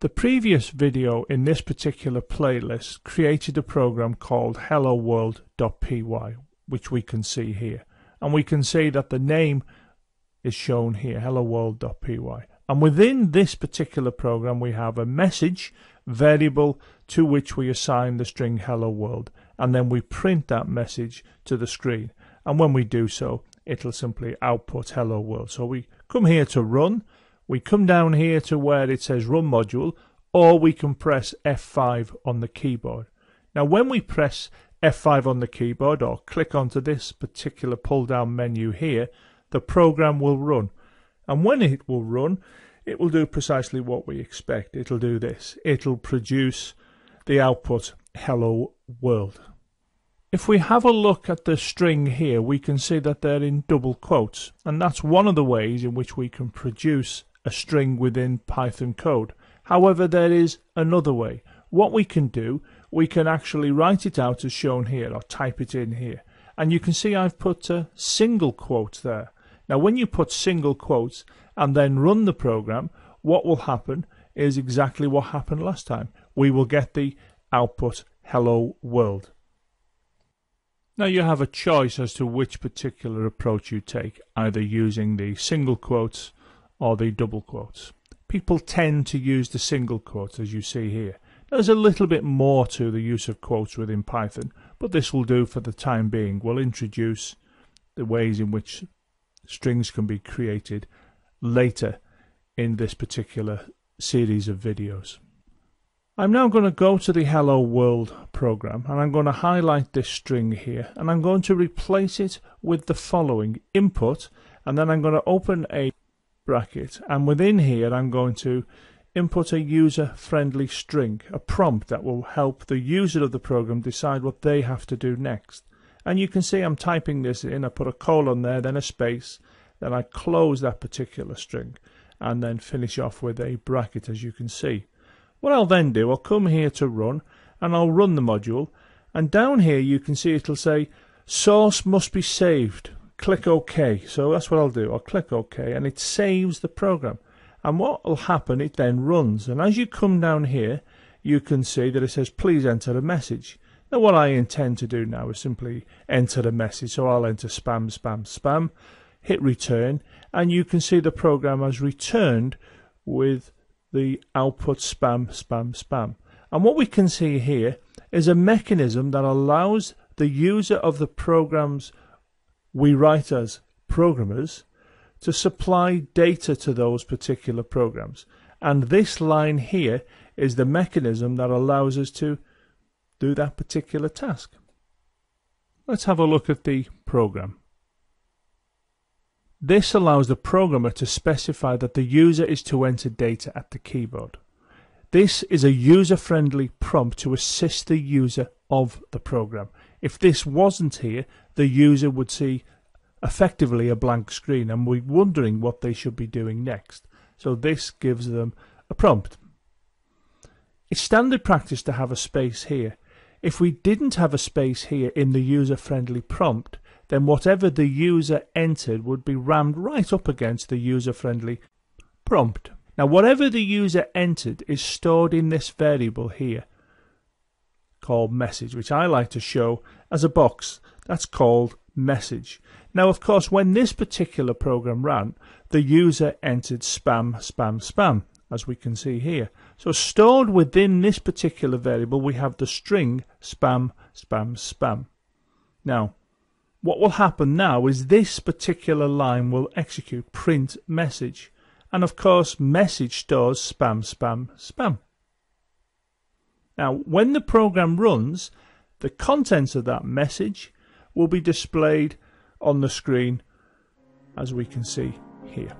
The previous video in this particular playlist created a program called helloworld.py which we can see here. And we can see that the name is shown here helloworld.py and within this particular program we have a message variable to which we assign the string hello world and then we print that message to the screen. And when we do so it'll simply output hello world so we come here to run we come down here to where it says run module or we can press F5 on the keyboard. Now when we press F5 on the keyboard or click onto this particular pull down menu here, the program will run. And when it will run, it will do precisely what we expect. It'll do this. It'll produce the output hello world. If we have a look at the string here, we can see that they're in double quotes. And that's one of the ways in which we can produce a string within Python code. However, there is another way. What we can do, we can actually write it out as shown here or type it in here. And you can see I've put a single quote there. Now when you put single quotes and then run the program, what will happen is exactly what happened last time. We will get the output hello world. Now you have a choice as to which particular approach you take, either using the single quotes or the double quotes. People tend to use the single quotes as you see here. There's a little bit more to the use of quotes within Python, but this will do for the time being. We'll introduce the ways in which strings can be created later in this particular series of videos. I'm now going to go to the Hello World program and I'm going to highlight this string here and I'm going to replace it with the following input and then I'm going to open a bracket. And within here I'm going to input a user friendly string, a prompt that will help the user of the program decide what they have to do next. And you can see I'm typing this in, I put a colon there, then a space, then I close that particular string and then finish off with a bracket as you can see. What I'll then do, I'll come here to run and I'll run the module. And down here you can see it'll say source must be saved click OK. So that's what I'll do. I'll click OK and it saves the program. And what will happen, it then runs. And as you come down here, you can see that it says, please enter a message. Now what I intend to do now is simply enter the message. So I'll enter spam, spam, spam, hit return, and you can see the program has returned with the output spam, spam, spam. And what we can see here is a mechanism that allows the user of the program's we write as programmers to supply data to those particular programs. And this line here is the mechanism that allows us to do that particular task. Let's have a look at the program. This allows the programmer to specify that the user is to enter data at the keyboard. This is a user-friendly prompt to assist the user of the program. If this wasn't here, the user would see effectively a blank screen and we're wondering what they should be doing next. So this gives them a prompt. It's standard practice to have a space here. If we didn't have a space here in the user-friendly prompt, then whatever the user entered would be rammed right up against the user-friendly prompt. Now whatever the user entered is stored in this variable here called message, which I like to show as a box that's called message. Now, of course, when this particular program ran, the user entered spam, spam, spam, as we can see here. So stored within this particular variable, we have the string spam, spam, spam. Now, what will happen now is this particular line will execute print message. And of course, message stores spam, spam, spam. Now, when the program runs, the contents of that message will be displayed on the screen as we can see here.